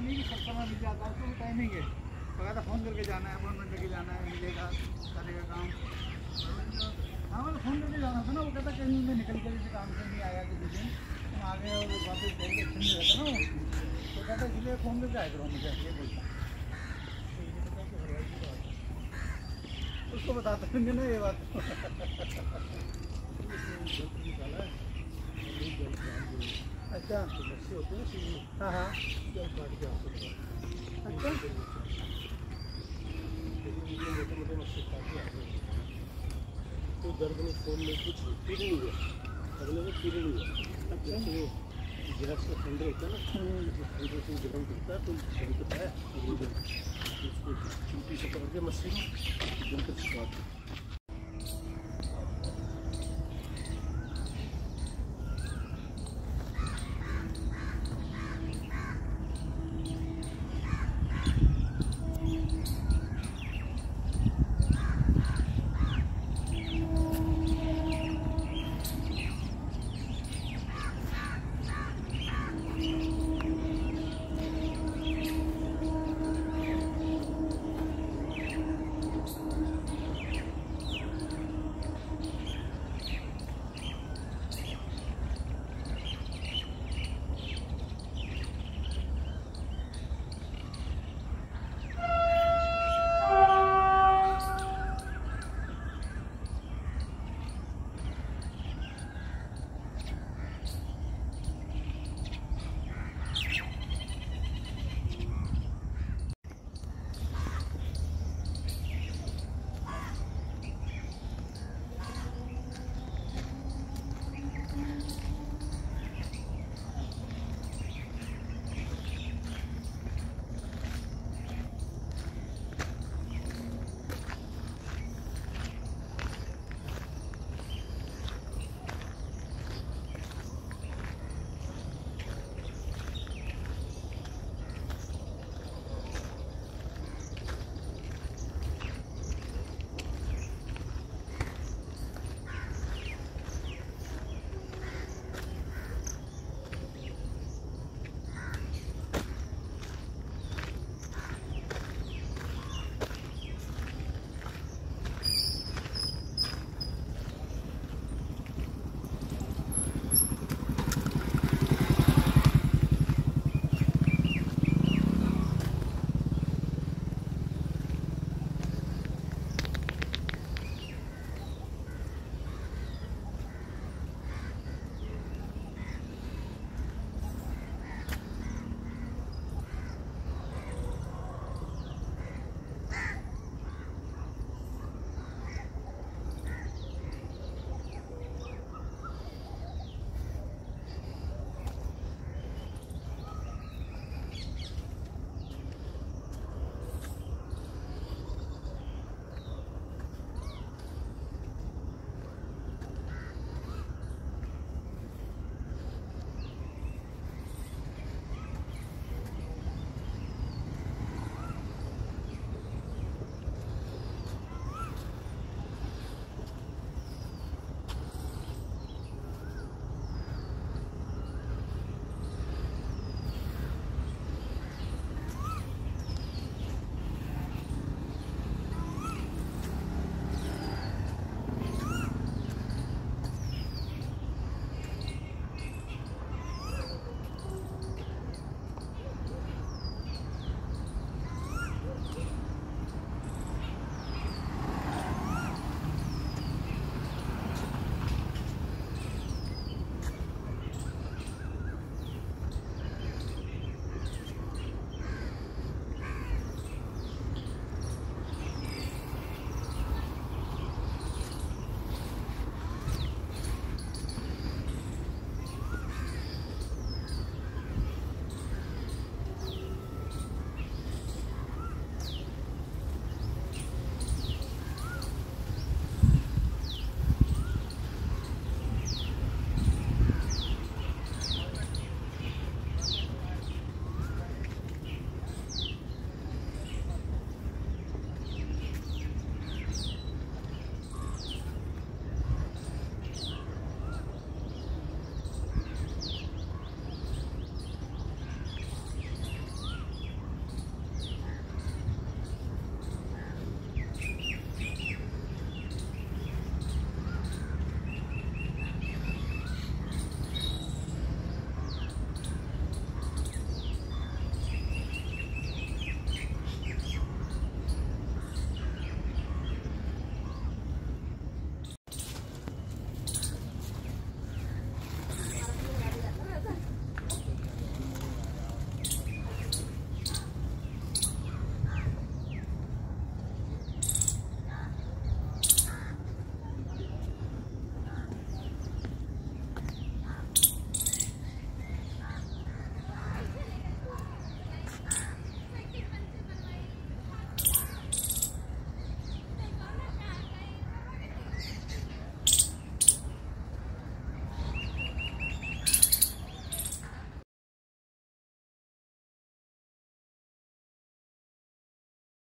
है नहीं कि सब समय मिल जाता है उसको टाइमिंग है। बकायदा फ़ोन करके जाना है अपॉइंटमेंट लेके जाना है, मिलेगा करेगा काम। हाँ मतलब फ़ोन करके जाना था ना, वो कहता कहीं मैं निकल के जैसे काम से नहीं आया किसी दिन। तुम आ गए और वापस जाएँगे अच्छा नहीं ना तो कहता, इसलिए फ़ोन करके आया करो मुझे, ये बोलता उसको बताते होंगे ना ये बात। अच्छा। हाँ हाँ। अच्छा। तो दर्द में फ़ोन में कुछ फिर नहीं हुआ अगले में फिर नहीं हुआ जैसे गैस का ठंडा होता है ना ठंडे से गर्म करता है तो ठंड है उसको चूटी से पकड़ के दिन तक सुखा